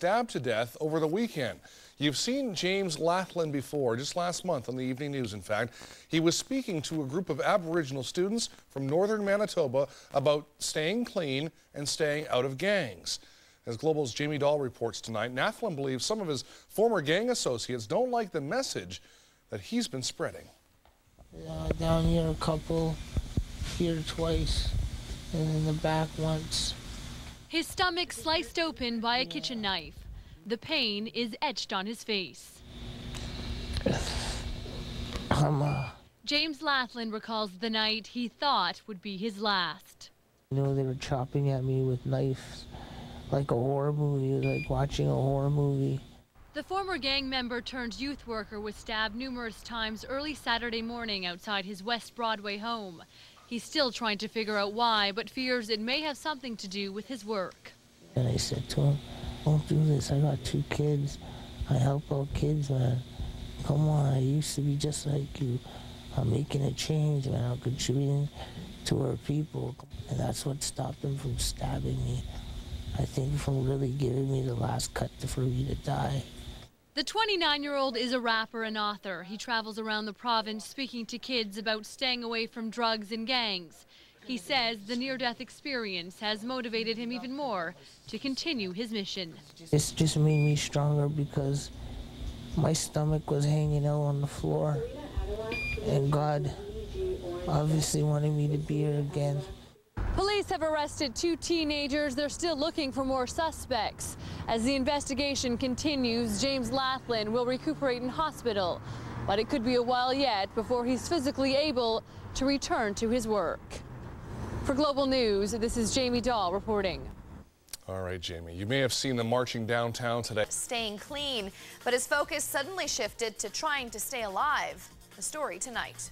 stabbed to death over the weekend. You've seen James Lathlin before, just last month on the evening news, in fact. He was speaking to a group of Aboriginal students from northern Manitoba about staying clean and staying out of gangs. As Global's Jamie Dahl reports tonight, Lathlin believes some of his former gang associates don't like the message that he's been spreading. Down here a couple, here twice, and in the back once. His stomach sliced open by a kitchen knife. The pain is etched on his face. James Lathlin recalls the night he thought would be his last. you know, they were chopping at me with knives, like a horror movie, like watching a horror movie. The former gang member turned youth worker was stabbed numerous times early Saturday morning outside his West Broadway home. He's still trying to figure out why, but fears it may have something to do with his work. And I said to him, don't do this. I got two kids. I help out kids, man. Come on, I used to be just like you. I'm making a change, man. I'm contributing to our people. And that's what stopped them from stabbing me. I think from really giving me the last cut for me to die. The 29 year old is a rapper and author. He travels around the province speaking to kids about staying away from drugs and gangs. He says the near death experience has motivated him even more to continue his mission. It's just made me stronger because my stomach was hanging out on the floor. And God obviously wanted me to be here again. Police have arrested two teenagers. They're still looking for more suspects. As the investigation continues, James Lathlin will recuperate in hospital. But it could be a while yet before he's physically able to return to his work. For Global News, this is Jamie Dahl reporting. All right, Jamie, you may have seen them marching downtown today. Staying clean, but his focus suddenly shifted to trying to stay alive. The story tonight.